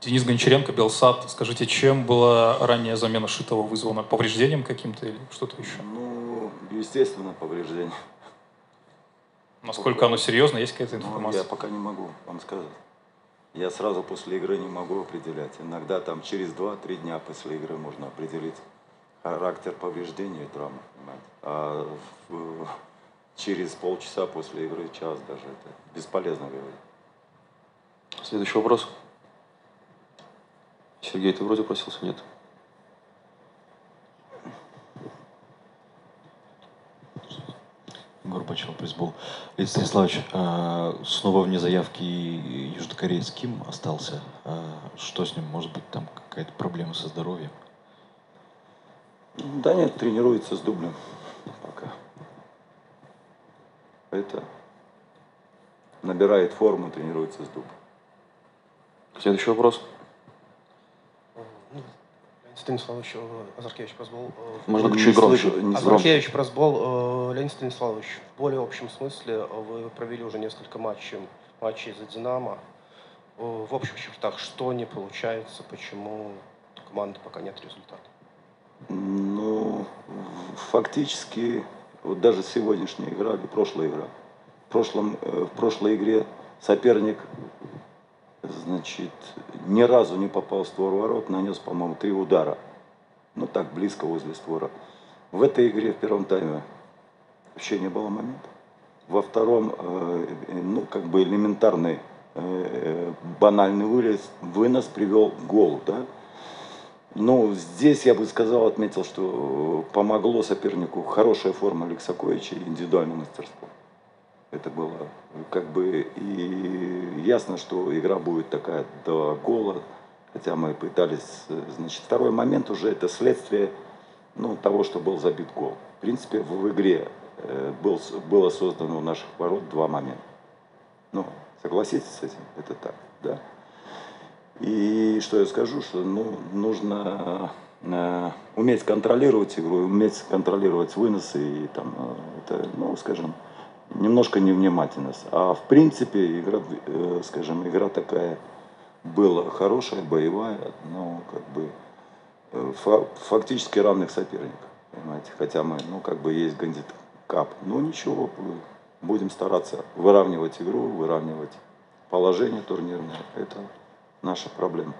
Денис Гончаренко, Белсат. Скажите, чем была ранняя замена Шитова вызвана? Повреждением каким-то или что-то еще? Ну, естественно, повреждение. Насколько оно серьезно? Есть какая-то Ну, информация? я пока не могу вам сказать. Я сразу после игры не могу определять. Иногда там через 2-3 дня после игры можно определить характер повреждения и травмы. понимаете. А в- через полчаса после игры, час даже, это бесполезно говорить. Следующий вопрос. Сергей, ты вроде просился, нет? Горбачев, пресс-бол. Леонид Станиславович, а, снова вне заявки южнокореец Ким остался. А, Что с ним? Может быть, там какая-то проблема со здоровьем? Да нет, тренируется с дублем пока. Это набирает форму, тренируется с дублем. Следующий вопрос. Станиславович э, Азаркевич Прозбол. э, Можно чуть громче. Азаркевич Прозбол. э, Леонид Станиславович, в более общем смысле вы провели уже несколько матчей, матчей за «Динамо». В общих чертах, что не получается, почему у команды пока нет результата? Ну, фактически, вот даже сегодняшняя игра или прошлая игра. В, прошлом, в прошлой игре соперник, значит, ни разу не попал в створ ворот, нанес, по-моему, три удара. Ну, так, близко возле створа. В этой игре, в первом тайме, вообще не было момента. Во втором, э, э, ну, как бы элементарный, э, банальный вылез, вынос привел к голу, да. Ну, здесь я бы сказал, отметил, что э, помогло сопернику хорошая форма Алексаковича и индивидуальное мастерство. Это было как бы и ясно, что игра будет такая до гола, хотя мы пытались, значит, второй момент уже это следствие ну, того, что был забит гол. В принципе, в, игре э, был, было создано у наших ворот два момента. Ну, согласитесь с этим? Это так, да. И что я скажу, что ну, нужно э, уметь контролировать игру, уметь контролировать выносы и там, э, это, ну, скажем, немножко невнимательность. А в принципе игра, э, скажем, игра такая была хорошая, боевая, но как бы э, фа- фактически равных соперников, понимаете. Хотя мы, ну, как бы есть гандикап. Ну, ничего, бу- будем стараться выравнивать игру, выравнивать положение турнирное. Это наша проблема.